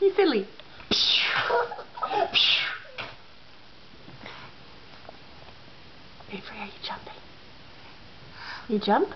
you silly. Avery, are you jumping? You jump?